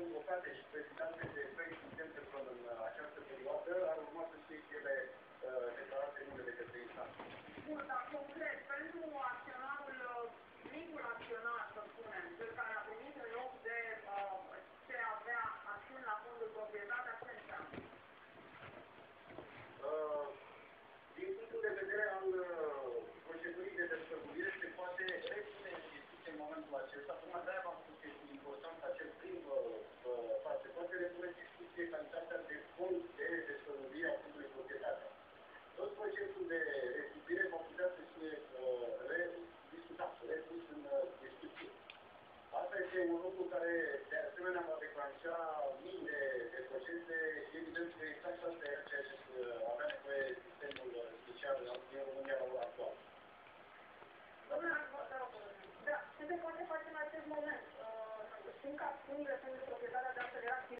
convocate și prezidate de trei studente până în această perioadă, ar urma să fie și ele uh, declarate nule de către instanță. Bun, dar concret, pentru acționarul, uh, micul acționar, să spunem, cel care a primit în loc de uh, ce avea acțiuni la fondul proprietatea, ce înseamnă? Uh, din punctul de vedere al uh, procedurii de despăgubire, se poate repune în discuție în momentul acesta. Tocmai de-aia v-am spus că este important acel prim uh, uh, faz. Se poate repune în discuție calitatea de fond de despăgubire a fondului proprietatea. Tot procesul de restituire va putea să fie uh, rediscutat, repus în uh, discuție. Asta este un lucru care, de asemenea, va declanșa mii de, de procese. Evident că exact asta era ceea ce uh, avea nevoie sistemul uh, special din România la ora actuală. Domnule, vă rog, da, ce se poate face în acest moment? Uh, știm că acțiunile sunt de proprietatea de altfel era